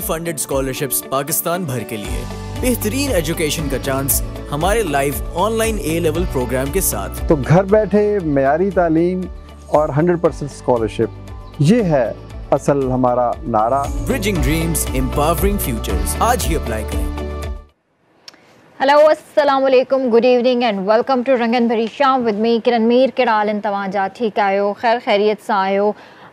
200 fully funded scholarships Pakistan भर के लिए। बेहतरीन एजुकेशन का चांस हमारे live online A level program के साथ। तो घर बैठे मयारी तालीम और 100 परसेंट स्कॉलरशिप ये है असल हमारा नारा। ब्रिजिंग ड्रीम्स एम्पावरिंग फ्यूचर्स आज ही अप्लाई करें। हेलो अस्सलाम वालेकुम good evening and welcome to रंगन भरी शाम विद मी किरण मीर किड़ाल तव्हां ठीक आयो? ख़ैर ख़ैरियत सां आयो।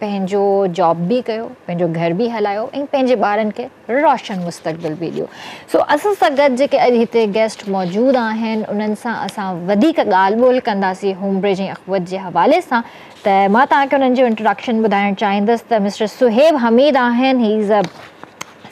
पंहिंजो जॉब बि कयो, पंहिंजो घर बि हलायो, ऐं पंहिंजे ॿारनि खे रोशन मुस्तक़बिल बि ॾियो। सो असां सां गॾु जेके अॼु हिते गेस्ट मौजूदु आहिनि, उन्हनि सां असां वधीक ॻाल्हि ॿोल कंदासीं होम ब्रिज ऐं अखवत जे हवाले सां। त माँ तव्हांखे उन्हनि जो इंट्रोडक्शन ॿुधाइणु चाहींदसि त मिस्टर सुहेब हमीद आहिनि। He is a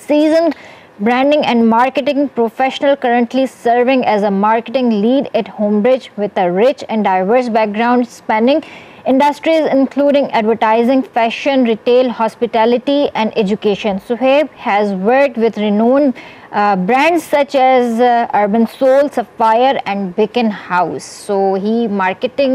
seasoned branding and marketing professional currently serving as a marketing lead at Homebridge with a rich and diverse background spanning industries including advertising, fashion, retail, hospitality, and education. Suhaib has worked with renowned uh, brands such as uh, Urban Soul, Sapphire, and Beacon House. So he marketing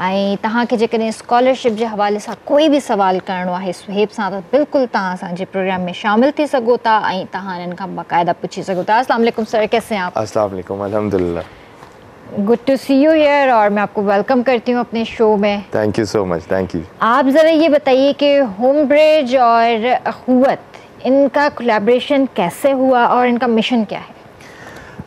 ऐं तव्हांखे जेकॾहिं scholarship जे हवाले सां कोई बि सुवालु करिणो आहे सुहेब सां त बिल्कुलु तव्हां असांजे प्रोग्राम में शामिलु थी सघो था ऐं तव्हां हिननि खां बाक़ाइदा पुछी सघो था। सर कैसे आप? अस्सलाम वालेकुम अल्हम्दुलिल्लाह। Good to see you here और मैं आपको वेलकम करती हूँ अपने शो में। Thank you so much thank you आप ज़रा ये बताइए कि होम ब्रिज और अखुवत इनका कोलेब्रेशन कैसे हुआ और इनका मिशन क्या है?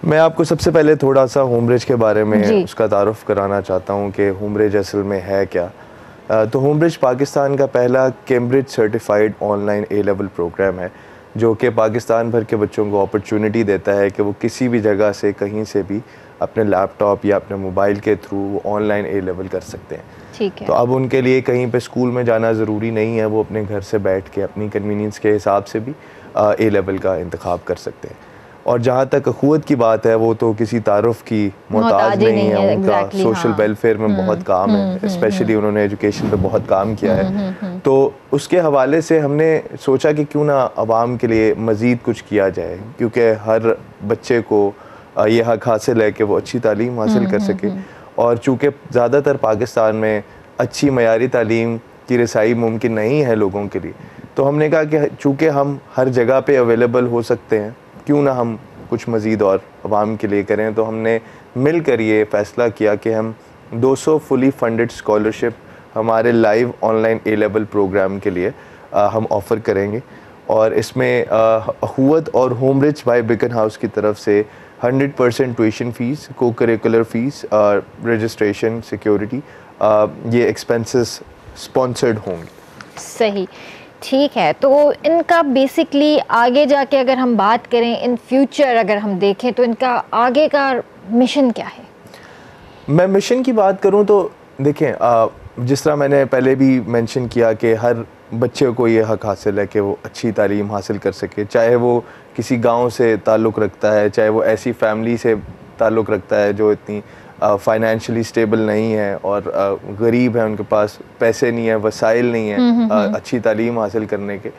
मैं आपको सबसे पहले थोड़ा सा होम ब्रिज के बारे में उसका तारुफ कराना चाहता हूँ कि होम ब्रिज असल में है क्या। तो होम ब्रिज पाकिस्तान का पहला Cambridge certified online A level program है जो कि पाकिस्तान भर के बच्चों को अपॉर्चुनिटी देता है कि वो किसी भी जगह से कहीं से भी अपने लैपटॉप या अपने मोबाइल के थ्रू वो ऑनलाइन ए लेवल कर सकते हैं। ठीक है। तो अब उनके लिए कहीं पे स्कूल में जाना ज़रूरी नहीं है वो अपने घर से बैठ के अपनी कन्वीनियंस के हिसाब से भी ए लेवल का इंतखब कर सकते हैं। और जहाँ तक अखुवत की बात है वो तो किसी तारफ़ की मोहताज नहीं, नहीं है उनका exactly, सोशल हाँ। वेलफेयर में हम्म, बहुत काम है स्पेशली हम्म, हम्म, उन्होंने एजुकेशन पे बहुत काम किया है। तो उसके हवाले से हमने सोचा कि क्यों ना आवाम के लिए मज़ीद कुछ किया जाए क्योंकि हर बच्चे को ये हक हासिल है कि वो अच्छी तालीम हासिल कर सके। और चूँकि ज़्यादातर पाकिस्तान में अच्छी मैारी तालीम की रसाई मुमकिन नहीं है लोगों के लिए तो हमने कहा कि चूँकि हम हर जगह पे अवेलेबल हो सकते हैं क्यों ना हम कुछ मज़ीद और आवाम के लिए करें? तो हमने मिल कर ये फ़ैसला किया कि हम 200 फुली फंडेड स्कॉलरशिप हमारे live online A level program के लिए आ, हम ऑफ़र करेंगे। और इसमें अहूत और home reach by beacon house की तरफ़ से 100 percent tuition fees co-curricular fees registration security ये एक्सपेंसेस स्पॉन्सर्ड होंगे। सही। ठीक है तो इनका बेसिकली आगे जाके अगर हम बात करें इन फ्यूचर अगर हम देखें तो इनका आगे का मिशन क्या है? मैं मिशन की बात करूँ तो देखें जिस तरह मैंने पहले भी मेंशन किया कि हर बच्चे को ये हक हासिल है कि वो अच्छी तालीम हासिल कर सके, चाहे वो किसी गाँव से ताल्लुक़ रखता है, चाहे वो ऐसी फैमिली से ताल्लुक़ रखता है जो इतनी फाइनेंशियली स्टेबल नहीं है और गरीब है उनके पास पैसे नहीं है वसाइल नहीं है अच्छी तालीम हासिल करने के।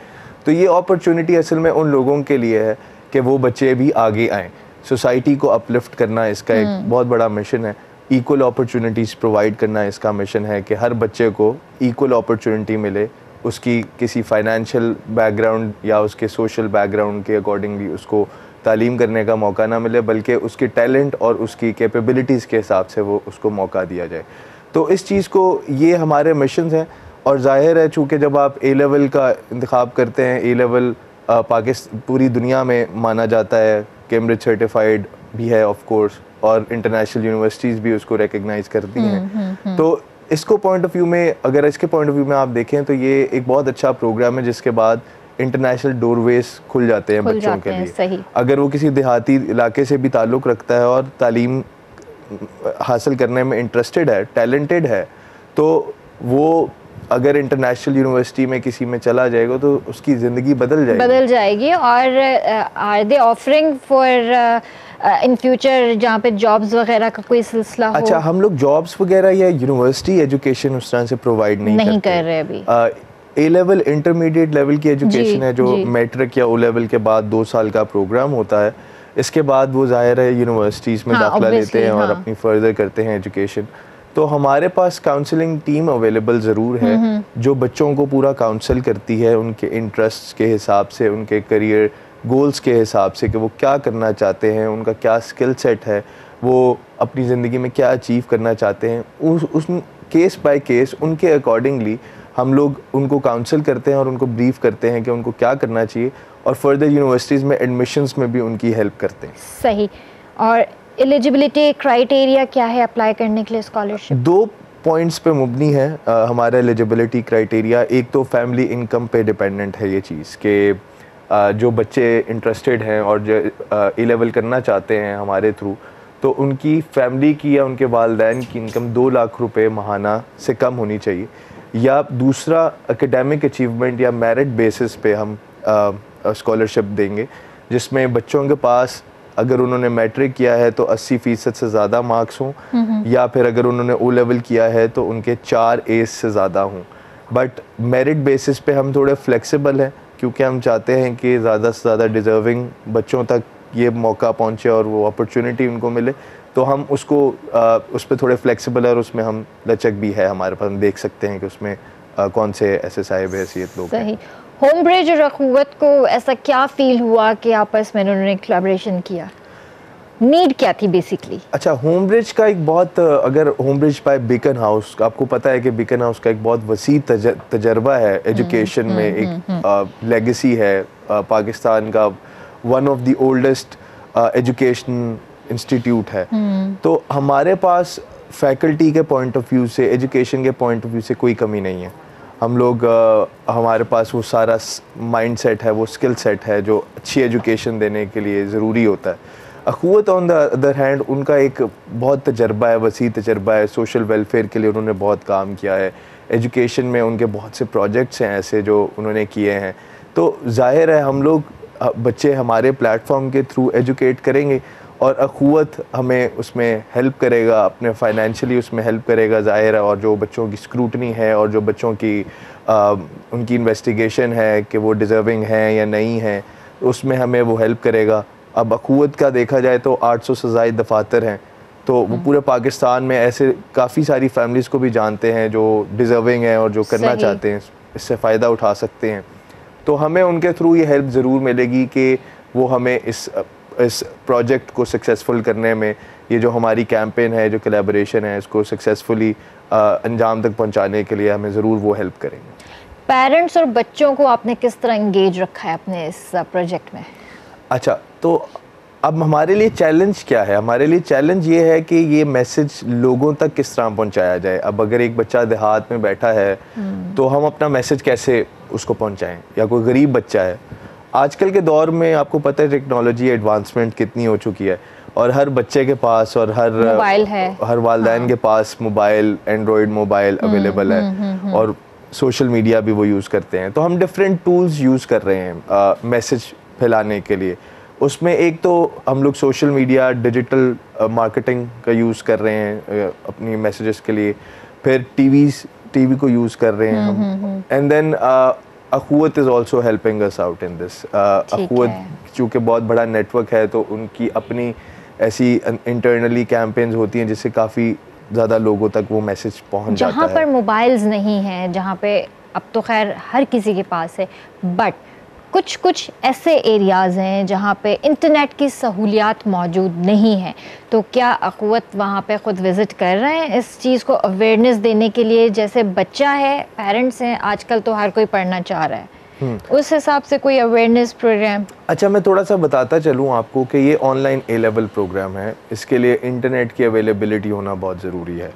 तो ये अपॉर्चुनिटी असल में उन लोगों के लिए है कि वो बच्चे भी आगे आएँ। सोसाइटी को अपलिफ्ट करना इसका एक हम्म। बहुत बड़ा मिशन है। इक्वल अपॉर्चुनिटीज़ प्रोवाइड करना इसका मिशन है कि हर बच्चे को इक्वल अपॉर्चुनिटी मिले उसकी किसी फाइनेंशियल बैकग्राउंड या उसके सोशल बैकग्राउंड के अकॉर्डिंगली उसको तालीम करने का मौका ना मिले बल्कि उसके टैलेंट और उसकी कैपेबिलिटीज़ के हिसाब से वो उसको मौका दिया जाए तो इस चीज़ को ये हमारे मिशन हैं और ज़ाहिर है चूँकि जब आप ए लेवल का इंतखब करते हैं ए लेवल पाकिस्तान पूरी दुनिया में माना जाता है कैम्ब्रिज सर्टिफाइड भी है ऑफ़ कोर्स और इंटरनेशनल यूनिवर्सिटीज़ भी उसको रिकग्नाइज करती हैं हम्म, हम्म, हम्म। तो इसको पॉइंट ऑफ़ व्यू में अगर इसके पॉइंट ऑफ़ व्यू में आप देखें तो ये एक बहुत अच्छा प्रोग्राम है जिसके बाद इंटरनेशनल डोरवेज खुल जाते हैं खुल बच्चों जाते के लिए। सही। अगर वो किसी देहाती इलाके से भी ताल्लुक़ रखता है और तालीम हासिल करने में इंटरेस्टेड है टैलेंटेड है तो वो अगर इंटरनेशनल यूनिवर्सिटी में किसी में चला जाएगा तो उसकी ज़िंदगी बदल जाएगी। बदल जाएगी और are they offering for in future जहाँ पे जॉब्स वगैरह का कोई सिलसिला हो? अच्छा हम लोग जॉब्स वगैरह या यूनिवर्सिटी एजुकेशन उस तरह से प्रोवाइड नहीं, नहीं कर रहे अभी। ए लेवल इंटरमीडिएट लेवल की एजुकेशन है जो मैट्रिक या ओ लेवल के बाद दो साल का प्रोग्राम होता है इसके बाद वो ज़ाहिर है यूनिवर्सिटीज़ में हाँ, दाखिला लेते हैं हाँ. और अपनी फर्दर करते हैं एजुकेशन तो हमारे पास काउंसलिंग टीम अवेलेबल ज़रूर है हम्म, हम्म। जो बच्चों को पूरा काउंसल करती है उनके इंटरेस्ट के हिसाब से उनके करियर गोल्स के हिसाब से कि वो क्या करना चाहते हैं उनका क्या स्किल सेट है वो अपनी ज़िंदगी में क्या अचीव करना चाहते हैं उस उस केस बाय केस उनके अकॉर्डिंगली हम लोग उनको काउंसिल करते हैं और उनको ब्रीफ करते हैं कि उनको क्या करना चाहिए और फर्दर यूनिवर्सिटीज़ में एडमिशन्स में भी उनकी हेल्प करते हैं। सही। और एलिजिबिलिटी क्राइटेरिया क्या है अप्लाई करने के लिए स्कॉलरशिप दो पॉइंट्स पे मुबनी है आ, हमारा एलिजिबिलिटी क्राइटेरिया एक तो फैमिली इनकम पे डिपेंडेंट है ये चीज़ कि जो बच्चे इंटरेस्टेड हैं और जो ए लेवल करना चाहते हैं हमारे थ्रू तो उनकी फैमिली की या उनके वालदेन की इनकम दो लाख रुपए महाना से कम होनी चाहिए। या दूसरा एकेडमिक अचीवमेंट या मेरिट बेसिस पे हम स्कॉलरशिप देंगे जिसमें बच्चों के पास अगर उन्होंने मैट्रिक किया है तो 80 फ़ीसद से ज़्यादा मार्क्स हों या फिर अगर उन्होंने ओ लेवल किया है तो उनके चार एस से ज़्यादा हों। बट मेरिट बेसिस पे हम थोड़े फ्लेक्सिबल हैं क्योंकि हम चाहते हैं कि ज़्यादा से ज़्यादा डिज़र्विंग बच्चों तक ये मौका पहुँचे और वो अपॉर्चुनिटी उनको मिले। तो हम उसको उस पर थोड़े फ्लेक्सिबल है और उसमें हम लचक भी है हमारे पास। हम देख सकते हैं कि उसमें कौन से ऐसे साहिब हैसियत लोग हैं। होम ब्रिज और अखुवत को ऐसा क्या फील हुआ कि आपस में उन्होंने कोलैबोरेशन किया? नीड क्या थी बेसिकली अच्छा होम ब्रिज का एक बहुत अगर home bridge by beacon house आपको पता है कि बिकन हाउस का एक बहुत वसी तजर्बा है एजुकेशन हम्म, में हम्म, एक लेगेसी हम्म, है पाकिस्तान का one of the oldest education institute है। तो हमारे पास फैकल्टी के पॉइंट ऑफ़ व्यू से एजुकेशन के पॉइंट ऑफ़ व्यू से कोई कमी नहीं है। हम लोग आ, हमारे पास वो सारा माइंड सेट है वो स्किल सेट है जो अच्छी एजुकेशन देने के लिए ज़रूरी होता है। Akhuwat on the other hand उनका एक बहुत तजर्बा है वसी तजर्बा है सोशल वेलफेयर के लिए उन्होंने बहुत काम किया है। एजुकेशन में उनके बहुत से प्रोजेक्ट्स हैं ऐसे जो उन्होंने किए हैं। तो ज़ाहिर है हम लोग बच्चे हमारे प्लेटफॉर्म के थ्रू एजुकेट करेंगे। और अखवत हमें उसमें हेल्प करेगा अपने फाइनेंशियली उसमें हेल्प करेगा ज़ाहिर है और जो बच्चों की स्क्रूटनी है और जो बच्चों की आ, उनकी इन्वेस्टिगेशन है कि वो डिज़र्विंग हैं या नहीं हैं उसमें हमें वो हेल्प करेगा। अब अखवत का देखा जाए तो 800 से ज़ायद दफातर हैं। तो वो हम्म। पूरे पाकिस्तान में ऐसे काफ़ी सारी फैमिलीज़ को भी जानते हैं जो डिज़र्विंग हैं और जो करना चाहते हैं इससे फ़ायदा उठा सकते हैं। तो हमें उनके थ्रू ये हेल्प ज़रूर मिलेगी कि वो हमें इस इस प्रोजेक्ट को सक्सेसफुल करने में ये जो हमारी कैंपेन है जो कलेबरेशन है इसको सक्सेसफुली अंजाम तक पहुँचाने के लिए हमें ज़रूर वो हेल्प करेंगे। पेरेंट्स और बच्चों को आपने किस तरह इंगेज रखा है अपने इस प्रोजेक्ट में? अच्छा तो अब हमारे लिए चैलेंज क्या है? हमारे लिए चैलेंज ये है कि ये मैसेज लोगों तक किस तरह पहुँचाया जाए। अब अगर एक बच्चा देहात में बैठा है हम्म। तो हम अपना मैसेज कैसे उसको पहुंचाएँ? या कोई गरीब बच्चा है आजकल के दौर में आपको पता है टेक्नोलॉजी एडवांसमेंट कितनी हो चुकी है और हर बच्चे के पास और हर मोबाइल है। हर वालदेन हाँ। के पास मोबाइल एंड्रॉयड मोबाइल अवेलेबल है हम्म, हम्म, और सोशल मीडिया भी वो यूज़ करते हैं। तो हम डिफरेंट टूल्स यूज़ कर रहे हैं मैसेज फैलाने के लिए। उसमें एक तो हम लोग सोशल मीडिया डिजिटल मार्केटिंग का यूज़ कर रहे हैं अपनी मैसेजेस के लिए। फिर टीवी टीवी को यूज़ कर रहे हैं हम। And then Akhuwat is also helping us out in this Akhuwat है। चूँकि बहुत बड़ा नेटवर्क है तो उनकी अपनी ऐसी इंटरनली कैंपेन्स होती हैं जिससे काफ़ी ज़्यादा लोगों तक वो मैसेज पहुँच जहाँ पर मोबाइल्स नहीं हैं जहाँ पे अब तो खैर हर किसी के पास है बट कुछ कुछ ऐसे एरियाज़ हैं जहाँ पे इंटरनेट की सहूलियात मौजूद नहीं है। तो क्या अक़ुवत वहाँ पे ख़ुद विज़िट कर रहे हैं? इस चीज़ को अवेयरनेस देने के लिए जैसे बच्चा है पेरेंट्स हैं आजकल तो हर कोई पढ़ना चाह रहा है। उस हिसाब से कोई अवेयरनेस प्रोग्राम अच्छा मैं थोड़ा सा बताता चलूँ आपको कि ये ऑनलाइन ए लेवल प्रोग्राम है। इसके लिए इंटरनेट की अवेलेबिलिटी होना बहुत ज़रूरी है।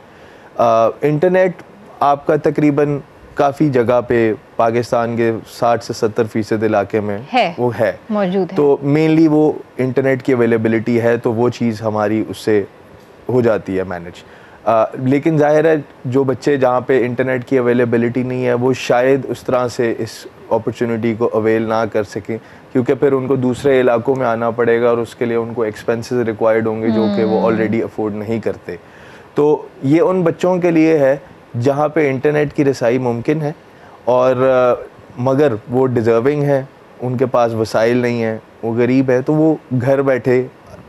इंटरनेट आपका तकरीबन काफ़ी जगह पे पाकिस्तान के 60 से 70 फ़ीसद इलाके में है। वो है। मौजूद है। तो मेनली वो इंटरनेट की अवेलेबिलिटी है तो वो चीज़ हमारी उससे हो जाती है मैनेज लेकिन ज़ाहिर है जो बच्चे जहाँ पे इंटरनेट की अवेलेबिलिटी नहीं है वो शायद उस तरह से इस अपॉर्चुनिटी को अवेल ना कर सकें क्योंकि फिर उनको दूसरे इलाकों में आना पड़ेगा और उसके लिए उनको एक्सपेंसेस रिक्वायर्ड होंगे जो कि वो ऑलरेडी अफोर्ड नहीं करते। तो ये उन बच्चों के लिए है जहाँ पे इंटरनेट की रसाई मुमकिन है और मगर वो डिज़र्विंग है, उनके पास वसाइल नहीं है, वो गरीब है तो वो घर बैठे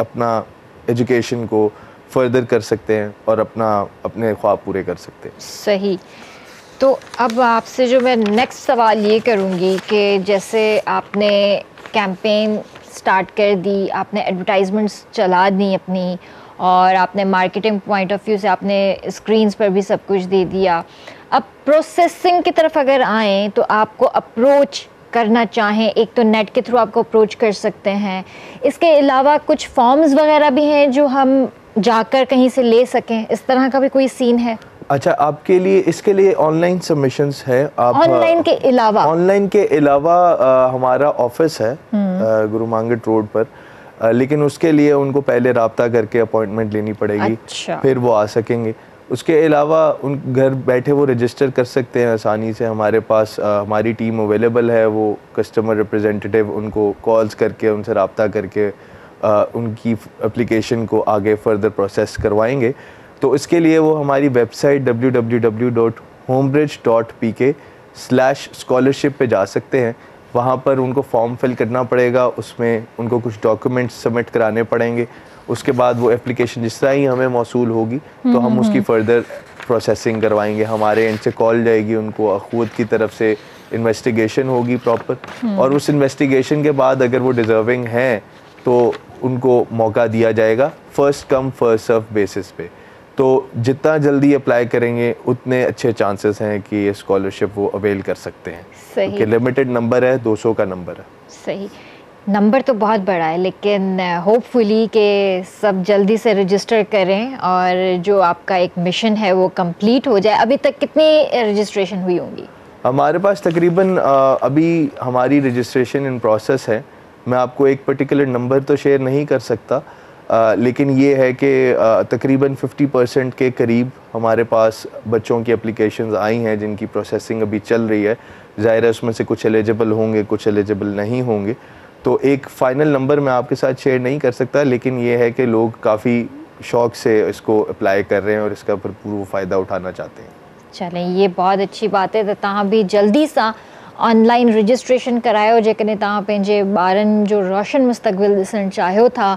अपना एजुकेशन को फर्दर कर सकते हैं और अपना, अपने ख्वाब पूरे कर सकते हैं। सही। तो अब आपसे जो मैं नेक्स्ट सवाल ये करूँगी कि जैसे आपने कैंपेन स्टार्ट कर दी, आपने एडवर्टाइजमेंट्स चला दी अपनी और आपने मार्केटिंग पॉइंट ऑफ़ व्यू से आपने स्क्रीन्स पर भी सब कुछ दे दिया। अब प्रोसेसिंग की तरफ़ अगर आएँ तो आपको अप्रोच करना चाहें एक तो नेट के थ्रू आपको अप्रोच कर सकते हैं। इसके अलावा कुछ फॉर्म्स वगैरह भी हैं जो हम जाकर कहीं से ले सकें। इस तरह का भी कोई सीन है? अच्छा आपके लिए इसके लिए ऑनलाइन सबमिशंस है आप ऑनलाइन के अलावा। ऑनलाइन के अलावा हमारा ऑफ़िस है गुरु मांगट रोड पर। लेकिन उसके लिए उनको पहले रबता करके अपॉइंटमेंट लेनी पड़ेगी अच्छा। फिर वो आ सकेंगे। उसके अलावा उन घर बैठे वो रजिस्टर कर सकते हैं आसानी से। हमारे पास अ, हमारी टीम अवेलेबल है वो कस्टमर रिप्रेजेंटेटिव उनको कॉल्स करके उनसे रबता करके अ, उनकी एप्लीकेशन को आगे फर्दर प्रोसेस करवाएँगे। तो इसके लिए वो हमारी website W W W dot home bridge dot P K slash scholarship पे जा सकते हैं। वहाँ पर उनको फॉर्म फिल करना पड़ेगा उसमें उनको कुछ डॉक्यूमेंट्स सबमिट कराने पड़ेंगे। उसके बाद वो एप्लीकेशन जिस तरह ही हमें मौसू होगी तो हम उसकी फर्दर प्रोसेसिंग करवाएँगे। हमारे एंड से कॉल जाएगी उनको अखूत की तरफ़ से इन्वेस्टिगेशन होगी प्रॉपर और उस इन्वेस्टिगेशन के बाद अगर वो डिज़र्विंग हैं तो उनको मौका दिया जाएगा first come first serve basis पे। तो जितना जल्दी अप्लाई करेंगे उतने अच्छे चांसेस हैं कि ये स्कॉलरशिप वो अवेल कर सकते हैं। सही। क्योंकि लिमिटेड नंबर है 200 का नंबर है। सही। नंबर तो बहुत बड़ा है लेकिन होपफुली कि सब जल्दी से रजिस्टर करें और जो आपका एक मिशन है वो कंप्लीट हो जाए। अभी तक कितनी रजिस्ट्रेशन हुई होंगी? हमारे पास तकरीबन अभी हमारी रजिस्ट्रेशन इन प्रोसेस है। मैं आपको एक पर्टिकुलर नंबर तो शेयर नहीं कर सकता अ, लेकिन ये है कि तकरीबन 50 परसेंट के करीब हमारे पास बच्चों की एप्लीकेशंस आई हैं जिनकी प्रोसेसिंग अभी चल रही है। ज़ाहिर है उसमें से कुछ एलिजिबल होंगे कुछ एलिजिबल नहीं होंगे। तो एक फ़ाइनल नंबर मैं आपके साथ शेयर नहीं कर सकता लेकिन ये है कि लोग काफ़ी शौक से इसको अप्लाई कर रहे हैं और इसका भरपूर फ़ायदा उठाना चाहते हैं। चलें ये बहुत अच्छी बात है त बि जल्दी सां ऑनलाइन रजिस्ट्रेशन करायो जेकॾहिं तव्हां जो रोशन मुस्तक़बिल ॾिसणु चाहियो था।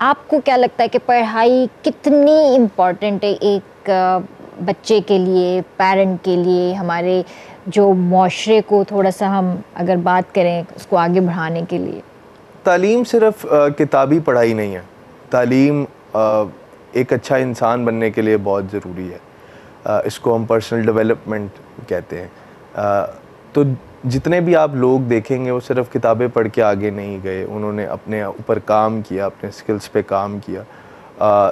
आपको क्या लगता है कि पढ़ाई कितनी इंपॉर्टेंट है एक बच्चे के लिए पेरेंट के लिए हमारे जो माशरे को थोड़ा सा हम अगर बात करें उसको आगे बढ़ाने के लिए? तालीम सिर्फ़ किताबी पढ़ाई नहीं है। तालीम अ, एक अच्छा इंसान बनने के लिए बहुत ज़रूरी है। अ, इसको हम पर्सनल डेवलपमेंट कहते हैं। अ, तो जितने भी आप लोग देखेंगे वो सिर्फ़ किताबें पढ़ के आगे नहीं गए। उन्होंने अपने ऊपर काम किया अपने स्किल्स पे काम किया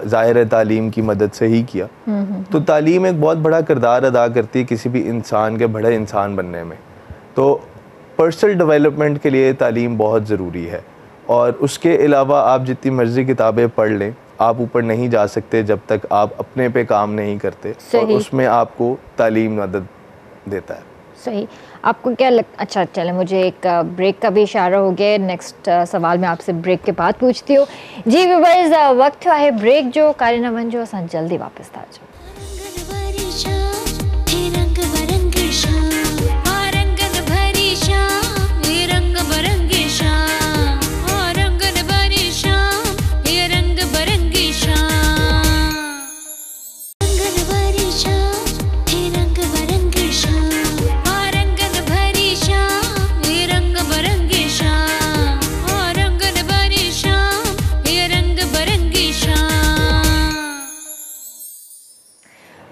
ज़ाहिर तालीम की मदद से ही किया। तो तालीम एक बहुत बड़ा किरदार अदा करती है किसी भी इंसान के बड़े इंसान बनने में। तो पर्सनल डेवलपमेंट के लिए तालीम बहुत ज़रूरी है। और उसके अलावा आप जितनी मर्ज़ी किताबें पढ़ लें आप ऊपर नहीं जा सकते जब तक आप अपने पे काम नहीं करते। और उसमें आपको तालीम मदद देता है। सही। आपको क्या लग अच्छा चले, मुझे एक ब्रेक का भी इशारा हो गया नेक्स्ट सवाल मैं आपसे ब्रेक के बाद पूछती हूँ। जी वक्त है ब्रेक जो कारिनवन जो असां जल्दी वापस था जो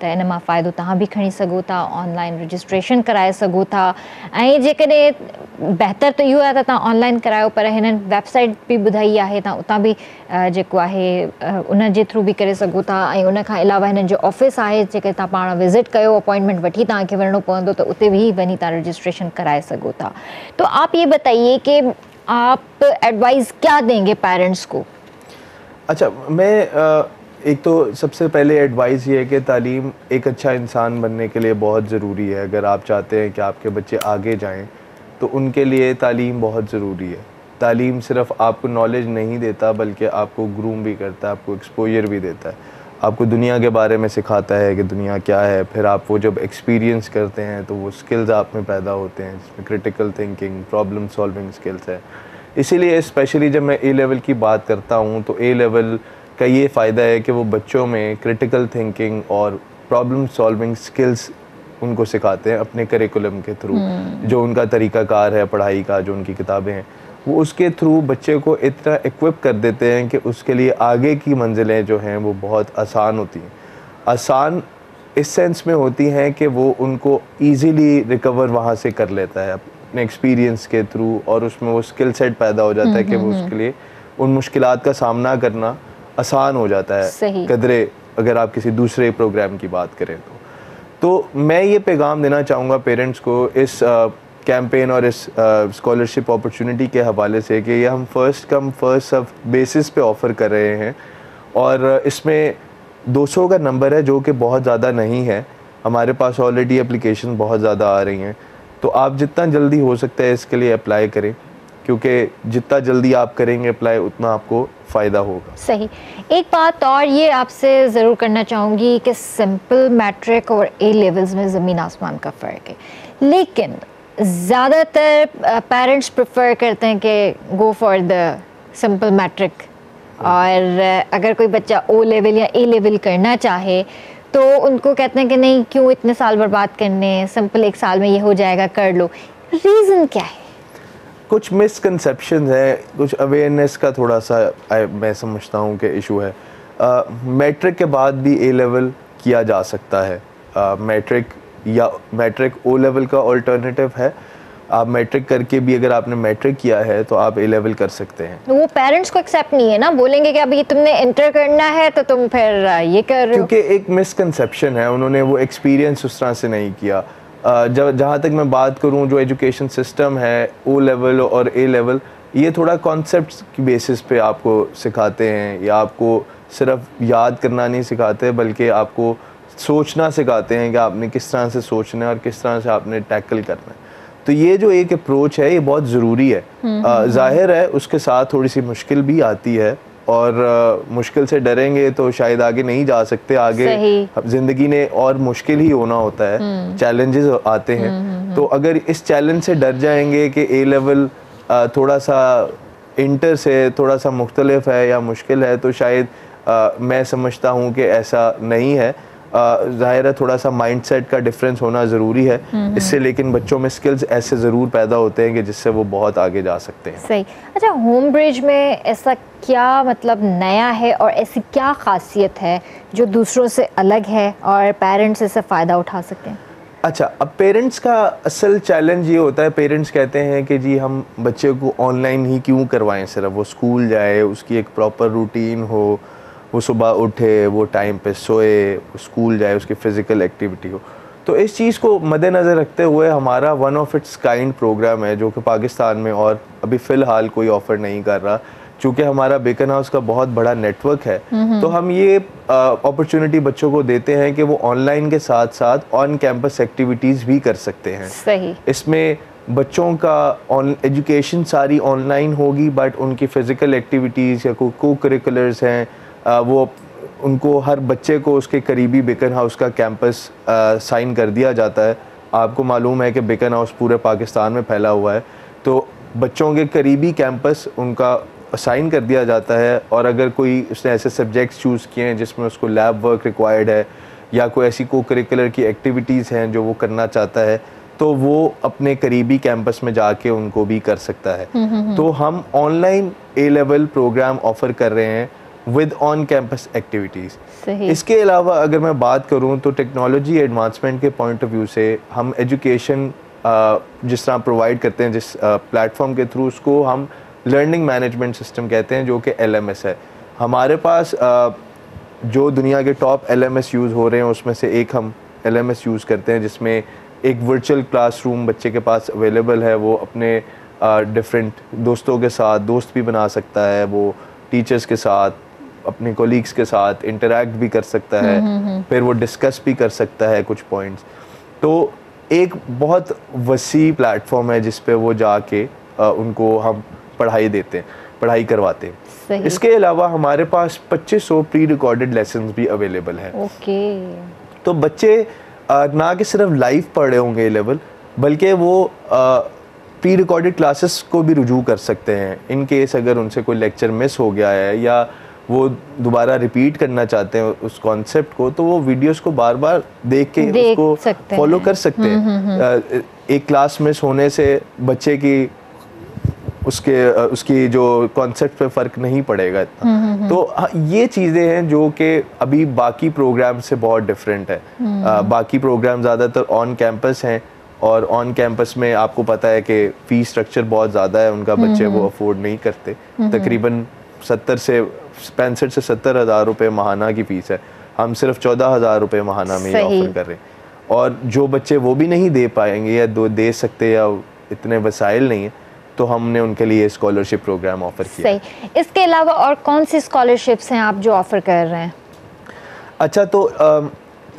त इन माँ फ़ाइदो तव्हां बि खणी सघो था, ऑनलाइन रजिस्ट्रेशन कराए सघो था। ऐं जेकॾहिं बहितर त इहो आहे त तव्हां ऑनलाइन करायो, पर हिननि वेबसाइट बि ॿुधाई आहे तव्हां उतां बि जेको आहे उन जे थ्रू बि करे सघो था। ऐं उन खां अलावा हिननि जो ऑफ़िस आहे, जेके तव्हां पाण विज़िट कयो, अपॉइंटमेंट वठी तव्हांखे वञिणो पवंदो, त उते बि वञी तव्हां रजिस्ट्रेशन कराए सघो था। तो आप ये बताइए कि आप एडवाइस क्या देंगे पेरेंट्स को? अच्छा मैं एक तो सबसे पहले एडवाइस ये है कि तालीम एक अच्छा इंसान बनने के लिए बहुत ज़रूरी है। अगर आप चाहते हैं कि आपके बच्चे आगे जाएँ तो उनके लिए तालीम बहुत ज़रूरी है। तालीम सिर्फ़ आपको नॉलेज नहीं देता, बल्कि आपको ग्रूम भी करता है, आपको एक्सपोजर भी देता है। आपको दुनिया के बारे में सिखाता है कि दुनिया क्या है। फिर आप वो जब एक्सपीरियंस करते हैं तो वो स्किल्स आप में पैदा होते हैं, जिसमें critical thinking problem solving skills है। इसीलिए स्पेशली जब मैं ए लेवल की बात करता हूँ तो ए लेवल का ये फ़ायदा है कि वो बच्चों में क्रिटिकल थिंकिंग और प्रॉब्लम सॉल्विंग स्किल्स उनको सिखाते हैं अपने करिकुलम के थ्रू हम्म। जो उनका तरीक़ाकार है पढ़ाई का जो उनकी किताबें हैं वो उसके थ्रू बच्चे को इतना इक्विप कर देते हैं कि उसके लिए आगे की मंजिलें जो हैं वो बहुत आसान होती हैं। आसान इस सेंस में होती हैं कि वो उनको ईजीली रिकवर वहाँ से कर लेता है अपने एक्सपीरियंस के थ्रू और उसमें वो स्किल सेट पैदा हो जाता है कि वो हम्म, उसके लिए उन मुश्किल का सामना करना आसान हो जाता है कदरे अगर आप किसी दूसरे प्रोग्राम की बात करें तो। तो मैं ये पैगाम देना चाहूँगा पेरेंट्स को इस कैंपेन और इस स्कॉलरशिप अपॉर्चुनिटी के हवाले से कि ये हम first come first serve basis पे ऑफ़र कर रहे हैं और इसमें 200 का नंबर है जो कि बहुत ज़्यादा नहीं है। हमारे पास ऑलरेडी एप्लीकेशन बहुत ज़्यादा आ रही हैं। तो आप जितना जल्दी हो सकता है इसके लिए अप्लाई करें। क्योंकि जितना जल्दी आप करेंगे अप्लाई उतना आपको फ़ायदा होगा। सही। एक बात और ये आपसे ज़रूर करना चाहूँगी कि सिंपल मैट्रिक और ए लेवल्स में ज़मीन आसमान का फ़र्क है। लेकिन ज़्यादातर पेरेंट्स प्रेफर करते हैं कि go for the simple matric और अगर कोई बच्चा ओ लेवल या ए लेवल करना चाहे तो उनको कहते हैं कि नहीं, क्यों इतने साल बर्बाद करने सिंपल एक साल में ये हो जाएगा, कर लो। रीज़न क्या है? कुछ मिसकनसेप्शन है कुछ अवेयरनेस का थोड़ा सा मैं समझता हूँ कि इशू है। मैट्रिक के बाद भी ए लेवल किया जा सकता है। मैट्रिक या मैट्रिक ओ लेवल का ऑल्टरनेटिव है। आप मैट्रिक करके भी अगर आपने मैट्रिक किया है तो आप ए लेवल कर सकते हैं। वो पेरेंट्स को एक्सेप्ट नहीं है ना? बोलेंगे कि अभी तुमने इंटर करना है तो तुम फिर ये कर रहे हो। क्योंकि एक मिसकंसेप्शन है उन्होंने वो एक्सपीरियंस उस तरह से नहीं किया। जब जहाँ तक मैं बात करूँ जो एजुकेशन सिस्टम है ओ लेवल और ए लेवल ये थोड़ा कॉन्सेप्ट की बेसिस पे आपको सिखाते हैं या आपको सिर्फ़ याद करना नहीं सिखाते बल्कि आपको सोचना सिखाते हैं कि आपने किस तरह से सोचना है और किस तरह से आपने टैकल करना है। तो ये जो एक अप्रोच है ये बहुत ज़रूरी है। हम्म, हम्म, ज़ाहिर है उसके साथ थोड़ी सी मुश्किल भी आती है और मुश्किल से डरेंगे तो शायद आगे नहीं जा सकते। आगे ज़िंदगी ने और मुश्किल ही होना होता है। चैलेंजेस हम्म। आते हैं। हम्म, हम्म, तो अगर इस चैलेंज से डर जाएँगे कि ए लेवल थोड़ा सा इंटर से थोड़ा सा मुख्तलिफ़ है या मुश्किल है तो शायद आ, मैं समझता हूँ कि ऐसा नहीं है। ज़ाहिर है थोड़ा सा माइंडसेट का डिफरेंस होना ज़रूरी है। इससे लेकिन बच्चों में स्किल्स ऐसे ज़रूर पैदा होते हैं कि जिससे वो बहुत आगे जा सकते हैं। सही। अच्छा होम ब्रिज में ऐसा क्या मतलब नया है और ऐसी क्या खासियत है जो दूसरों से अलग है और पेरेंट्स इससे फ़ायदा उठा सकते हैं अच्छा अब पेरेंट्स का असल चैलेंज ये होता है। पेरेंट्स कहते हैं कि जी हम बच्चे को ऑनलाइन ही क्यों करवाएँ? सिर्फ़ वो स्कूल जाए उसकी एक प्रॉपर रूटीन हो वो सुबह उठे वो टाइम पे सोए स्कूल जाए उसकी फ़िज़िकल एक्टिविटी हो। तो इस चीज़ को मद्देनज़र रखते हुए हमारा one of its kind program है जो कि पाकिस्तान में और अभी फ़िलहाल कोई ऑफ़र नहीं कर रहा चूँकि हमारा बेकन हाउस का बहुत बड़ा नेटवर्क है। तो हम ये अपॉर्चुनिटी बच्चों को देते हैं कि वो ऑनलाइन के साथ साथ ऑन कैंपस एक्टिविटीज़ भी कर सकते हैं। सही। इसमें बच्चों का ऑन एजुकेशन सारी ऑनलाइन होगी बट उनकी फ़िज़िकल एक्टिविटीज़ या कोई को करिकुलर्स हैं वो उनको हर बच्चे को उसके करीबी बेकन हाउस का कैंपस साइन कर दिया जाता है। आपको मालूम है कि बेकन हाउस पूरे पाकिस्तान में फैला हुआ है। तो बच्चों के करीबी कैंपस उनका साइन कर दिया जाता है और अगर कोई उसने ऐसे सब्जेक्ट्स चूज़ किए हैं जिसमें उसको लैब वर्क रिक्वायर्ड है या कोई ऐसी को करिकुलर की एक्टिविटीज़ हैं जो वो करना चाहता है तो वो अपने करीबी कैंपस में जाके उनको भी कर सकता है। हम्म, हम्म, हम्म। तो हम online A level program offer कर रहे हैं। विद ऑन कैंपस एक्टिविटीज़ इसके अलावा अगर मैं बात करूँ तो टेक्नोलॉजी एडवांसमेंट के पॉइंट ऑफ़ व्यू से हम एजुकेशन जिस तरह प्रोवाइड करते हैं जिस प्लेटफॉर्म के थ्रू उसको हम लर्निंग मैनेजमेंट सिस्टम कहते हैं जो कि एलएमएस है। हमारे पास जो दुनिया के टॉप एलएमएस यूज़ हो रहे हैं उसमें से एक हम एलएमएस यूज़ करते हैं जिसमें एक वर्चुअल क्लासरूम बच्चे के पास अवेलेबल है वो अपने डिफरेंट दोस्तों के साथ दोस्त भी बना सकता है वो टीचर्स के साथ अपने कोलीग्स के साथ इंटरेक्ट भी कर सकता है हम्म, हम्म, हम्म। फिर वो डिस्कस भी कर सकता है कुछ पॉइंट्स तो एक बहुत वसी प्लेटफॉर्म है जिस पे वो जाके उनको हम पढ़ाई देते हैं पढ़ाई करवाते हैं। इसके अलावा हमारे पास 2500 प्री रिकॉर्डेड लेसन भी अवेलेबल है। ओके। तो बच्चे ना कि सिर्फ़ लाइव पढ़े होंगे लेवल बल्कि वो प्री रिकॉर्डेड क्लासेस को भी रुजू कर सकते हैं। इन केस अगर उनसे कोई लेक्चर मिस हो गया है या वो दोबारा रिपीट करना चाहते हैं उस कॉन्सेप्ट को तो वो वीडियोस को बार बार देख के देख उसको फॉलो कर सकते हैं। हम्म, हम्म, हम्म। एक क्लास मिस होने से बच्चे की उसके उसकी जो कॉन्सेप्ट पे फ़र्क नहीं पड़ेगा इतना। तो ये चीज़ें हैं जो कि अभी बाकी प्रोग्राम से बहुत डिफरेंट है। आ, बाकी प्रोग्राम ज़्यादातर ऑन कैंपस हैं और ऑन कैंपस में आपको पता है कि फ़ीस स्ट्रक्चर बहुत ज़्यादा है उनका बच्चे वो अफोर्ड नहीं करते। तकरीबन सत्तर से पैंसठ से सत्तर हज़ार रुपये माहाना की फ़ीस है। हम सिर्फ़ चौदह हज़ार रुपये माहाना में ऑफ़र कर रहे हैं। और जो बच्चे वो भी नहीं दे पाएँगे या दो दे सकते या इतने वसाइल नहीं है तो हमने उनके लिए स्कॉलरशिप प्रोग्राम ऑफ़र किया। सही। इसके अलावा और कौन सी स्कॉलरशिप्स हैं आप जो ऑफ़र कर रहे हैं? अच्छा तो आ,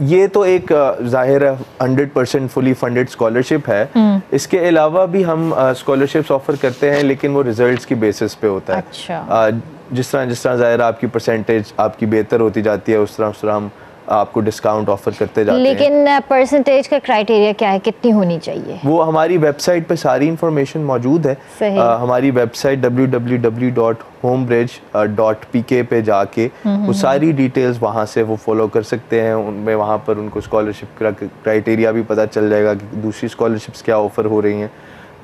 ये तो एक ज़ाहिर है hundred percent fully funded scholarship है हम्म। इसके अलावा भी हम स्कॉलरशिप्स ऑफ़र करते हैं लेकिन वो रिजल्ट्स की बेसिस पे होता है अच्छा। जिस तरह जिस तरह ज़ाहिर आपकी परसेंटेज आपकी बेहतर होती जाती है उस तरह उस तरह हम आपको डिस्काउंट ऑफ़र करते जाते लेकिन हैं परसेंटेज का क्राइटेरिया क्या है? कितनी होनी चाहिए? वो हमारी वेबसाइट पे सारी इंफॉर्मेशन मौजूद है। आ, हमारी वेबसाइट www.homebridge.pk पे जाके वो सारी डिटेल्स वहाँ से वो फॉलो कर सकते हैं। उनमें वहाँ पर उनको स्कॉलरशिप का क्राइटेरिया भी पता चल जाएगा कि दूसरी स्कॉलरशिप्स क्या ऑफ़र हो रही हैं।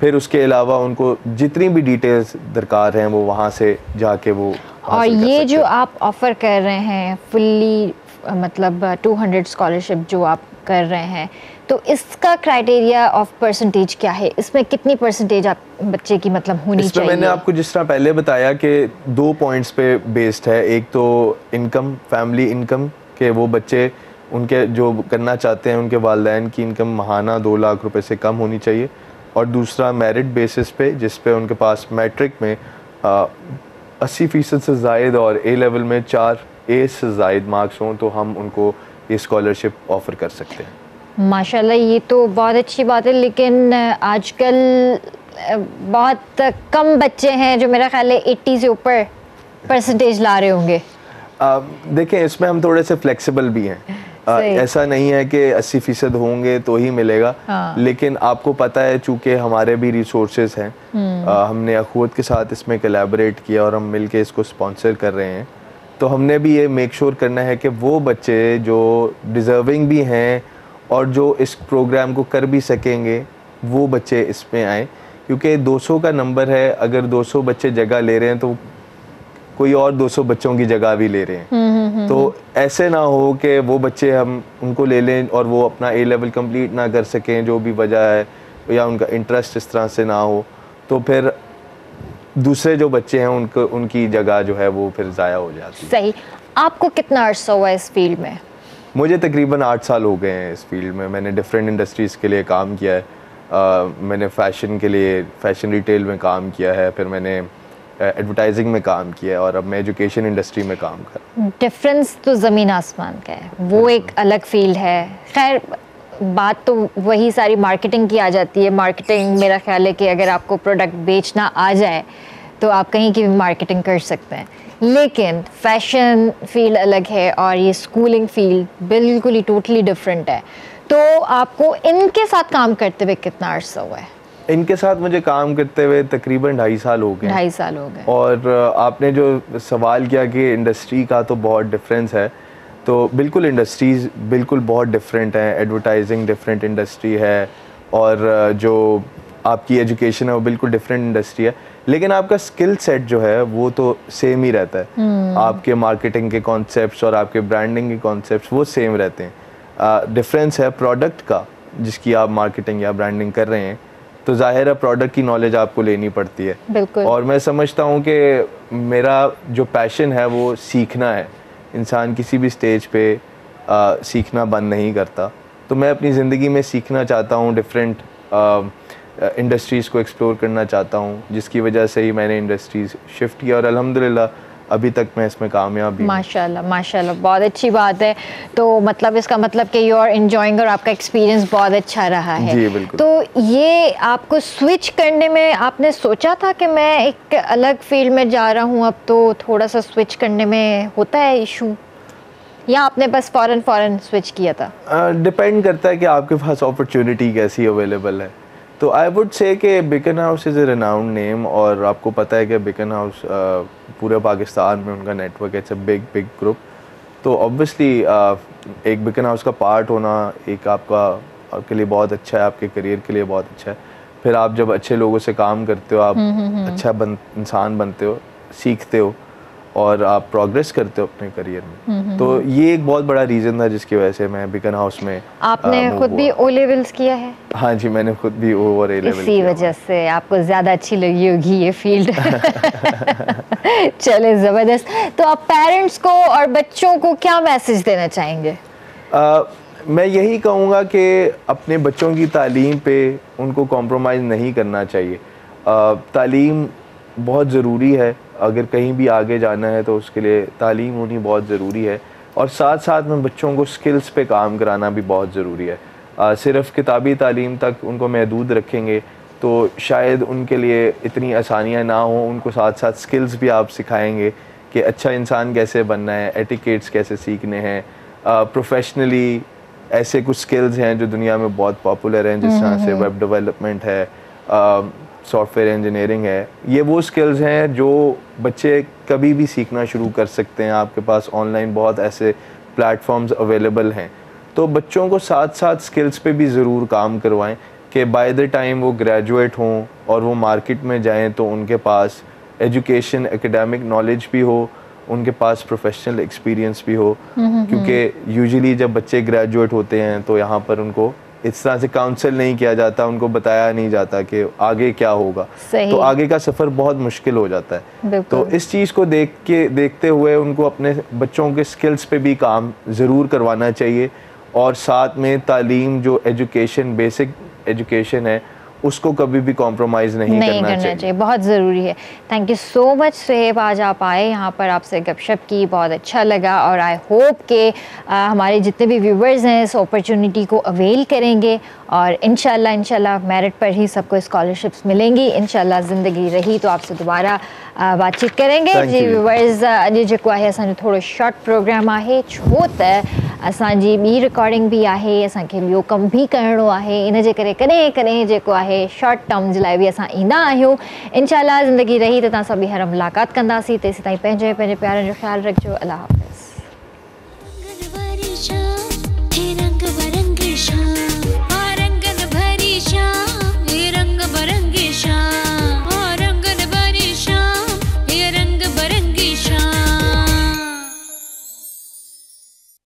फिर उसके अलावा उनको जितनी भी डिटेल्स दरकार हैं वो वहाँ से जाके वो और ये जो आप ऑफ़र कर रहे हैं फुल्ली मतलब 200 स्कॉलरशिप जो आप कर रहे हैं तो इसका क्राइटेरिया ऑफ़ परसेंटेज क्या है? इसमें कितनी परसेंटेज आप बच्चे की मतलब होनी चाहिए? मैंने आपको जिस तरह पहले बताया कि दो पॉइंट्स पे बेस्ड है एक तो इनकम फैमिली इनकम के वो बच्चे उनके जो करना चाहते हैं उनके वालदेन की इनकम महाना दो लाख रुपए से कम होनी चाहिए और दूसरा मेरिट बेसिस पे जिस पे उनके पास मैट्रिक में अस्सी फ़ीसद से जायद और ए लेवल में चार ए से जायद मार्क्स हों तो हम उनको ये स्कॉलरशिप ऑफ़र कर सकते हैं। माशाल्लाह ये तो बहुत अच्छी बात है लेकिन आजकल बहुत कम बच्चे हैं जो मेरा ख्याल है एट्टी से ऊपर परसेंटेज ला रहे होंगे। देखें इसमें हम थोड़े से फ्लेक्सिबल भी हैं। आ, ऐसा नहीं है कि 80 फ़ीसद होंगे तो ही मिलेगा हाँ। लेकिन आपको पता है चूँकि हमारे भी रिसोर्सेज हैं हम्म। हमने अखवत के साथ इसमें कलेबरेट किया और हम मिलके इसको स्पॉन्सर कर रहे हैं। तो हमने भी ये मेक श्योर sure करना है कि वो बच्चे जो डिज़र्विंग भी हैं और जो इस प्रोग्राम को कर भी सकेंगे वो बच्चे इसमें आए। क्योंकि 200 का नंबर है अगर 200 बच्चे जगह ले रहे हैं तो कोई और 200 बच्चों की जगह भी ले रहे हैं। हम्म, हम्म, हम्म, तो ऐसे ना हो कि वो बच्चे हम उनको ले लें और वो अपना ए लेवल कंप्लीट ना कर सकें जो भी वजह है या उनका इंटरेस्ट इस तरह से ना हो। तो फिर दूसरे जो बच्चे हैं उनको उनकी जगह जो है वो फिर ज़ाया हो जाती है। सही। आपको कितना अर्सा हुआ इस फ़ील्ड में? मुझे तकरीबन आठ साल हो गए हैं इस फ़ील्ड में। मैंने डिफरेंट इंडस्ट्रीज़ के लिए काम किया है। आ, मैंने फ़ैशन के लिए फ़ैशन रिटेल में काम किया है। फिर मैंने एडवर्टाइजिंग में काम किया है और अब मैं एजुकेशन इंडस्ट्री में काम कर डिफरेंस तो ज़मीन आसमान का है। वो एक अलग फ़ील्ड है। खैर बात तो वही सारी मार्केटिंग की आ जाती है। मार्केटिंग मेरा ख्याल है कि अगर आपको प्रोडक्ट बेचना आ जाए तो आप कहीं की भी मार्केटिंग कर सकते हैं। लेकिन फ़ैशन फ़ील्ड अलग है और ये स्कूलिंग फ़ील्ड बिल्कुल ही टोटली डिफरेंट है। तो आपको इनके साथ काम करते हुए कितना अर्सा हुआ है? इनके साथ मुझे काम करते हुए तकरीबन ढाई साल हो गए ढाई साल हो गए। और आपने जो सवाल किया कि इंडस्ट्री का तो बहुत डिफरेंस है। तो बिल्कुल इंडस्ट्रीज़ बिल्कुल बहुत डिफरेंट हैं एडवर्टाइजिंग डिफरेंट इंडस्ट्री है और जो आपकी एजुकेशन है वो बिल्कुल डिफरेंट इंडस्ट्री है। लेकिन आपका स्किल सेट जो है वो तो सेम ही रहता है। hmm. आपके मार्केटिंग के कॉन्सेप्ट और आपके ब्रांडिंग के कॉन्सेप्ट वो सेम रहते हैं। डिफरेंस uh, है प्रोडक्ट का जिसकी आप मार्केटिंग या ब्रांडिंग कर रहे हैं तो ज़ाहिर है प्रोडक्ट की नॉलेज आपको लेनी पड़ती है। बिल्कुल। और मैं समझता हूँ कि मेरा जो पैशन है वो सीखना है। इंसान किसी भी स्टेज पे आ, सीखना बंद नहीं करता। तो मैं अपनी ज़िंदगी में सीखना चाहता हूँ डिफरेंट इंडस्ट्रीज़ को एक्सप्लोर करना चाहता हूँ जिसकी वजह से ही मैंने इंडस्ट्रीज़ शिफ्ट किया। और अल्हम्दुलिल्लाह अभी तक मैं इसमें कामयाब माशाल्लाह माशाल्लाह बहुत अच्छी बात है। तो मतलब इसका मतलब कि यू आर एंजॉइंग और आपका एक्सपीरियंस बहुत अच्छा रहा है। जी बिल्कुल। तो ये आपको स्विच करने में आपने सोचा था कि मैं एक अलग फ़ील्ड में जा रहा हूँ? अब तो थोड़ा सा स्विच करने में होता है इशू या आपने बस फ़ौरन फ़ौरन स्विच किया था? डिपेंड uh, करता है कि आपके पास अपॉर्चुनिटी कैसी अवेलेबल है। तो आई वुड से कि beacon house is a renowned name और आपको पता है कि बिकन हाउस पूरे पाकिस्तान में उनका नेटवर्क है it's a big big group तो ऑब्वियसली एक बिकन हाउस का पार्ट होना एक आपका आपके लिए बहुत अच्छा है आपके करियर के लिए बहुत अच्छा है फिर आप जब अच्छे लोगों से काम करते हो आप हम्म, हम्म, हम्म। अच्छा बन इंसान बनते हो सीखते हो और आप प्रोग्रेस करते हो अपने करियर में। हम्म, हम्म, तो हम्म। ये एक बहुत बड़ा रीज़न था जिसकी वजह से मैं बिकन हाउस में आपने आ, खुद भी ओ लेवल्स किया है? हाँ जी मैंने खुद भी ओ और ए लेवल इसी वजह से आपको ज़्यादा अच्छी लगी होगी ये फ़ील्ड चले ज़बरदस्त। तो आप पेरेंट्स को और बच्चों को क्या मैसेज देना चाहेंगे? आ, मैं यही कहूँगा कि अपने बच्चों की तालीम पे उनको कॉम्प्रोमाइज़ नहीं करना चाहिए। तालीम बहुत ज़रूरी है। अगर कहीं भी आगे जाना है तो उसके लिए तालीम होनी बहुत ज़रूरी है। और साथ साथ में बच्चों को स्किल्स पे काम कराना भी बहुत ज़रूरी है। आ, सिर्फ़ किताबी तालीम तक उनको महदूद रखेंगे तो शायद उनके लिए इतनी आसानियाँ ना हो उनको साथ साथ स्किल्स भी आप सिखाएँगे कि अच्छा इंसान कैसे बनना है एटिकेट्स कैसे सीखने हैं। प्रोफेशनली ऐसे कुछ स्किल्स हैं जो दुनिया में बहुत पॉपुलर हैं जिस तरह से वेब डेवलपमेंट है। सॉफ्टवेयर इंजीनियरिंग है ये वो स्किल्स हैं जो बच्चे कभी भी सीखना शुरू कर सकते हैं। आपके पास ऑनलाइन बहुत ऐसे प्लेटफॉर्म्स अवेलेबल हैं। तो बच्चों को साथ साथ स्किल्स पे भी ज़रूर काम करवाएँ कि बाय द टाइम वो ग्रेजुएट हों और वो मार्केट में जाएँ तो उनके पास एजुकेशन एकेडमिक नॉलेज भी हो उनके पास प्रोफेशनल एक्सपीरियंस भी हो। हम्म, हम्म, क्योंकि यूजुअली हम्म। जब बच्चे ग्रेजुएट होते हैं तो यहाँ पर उनको इस तरह से काउंसिल नहीं किया जाता उनको बताया नहीं जाता कि आगे क्या होगा। तो आगे का सफ़र बहुत मुश्किल हो जाता है। तो इस चीज़ को देख के देखते हुए उनको अपने बच्चों के स्किल्स पे भी काम ज़रूर करवाना चाहिए। और साथ में तालीम जो एजुकेशन बेसिक एजुकेशन है उसको कभी भी कॉम्प्रोमाइज़ नहीं, नहीं करना, करना चाहिए।, चाहिए। बहुत ज़रूरी है। Thank you so much Suhaib आज आप आए यहाँ पर आपसे गपशप की बहुत अच्छा लगा और आई होप के हमारे जितने भी व्यूवर्स हैं इस अपॉर्चुनिटी को अवेल करेंगे और इन शाला मेरिट पर ही सबको स्कॉलरशिप्स मिलेंगी। इन ज़िंदगी रही तो आपसे दोबारा बातचीत करेंगे। जी व्यूवर्स अॼु जेको आहे असांजो थोरो शॉर्ट प्रोग्राम आहे। छो त असांजी ॿी रिकॉर्डिंग बि आहे असांखे ॿियो कमु बि करिणो आहे। इन जे करे कॾहिं कॾहिं जेको आहे शॉर्ट टर्म जे लाइ बि असां ईंदा आहियूं। इनशा ज़िंदगी रही त तव्हां सां ॿीहर मुलाक़ात कंदासीं। तेसि ताईं पंहिंजे पंहिंजे प्यारनि जो ख़्यालु रखिजो। अलाह हाफ़िज़।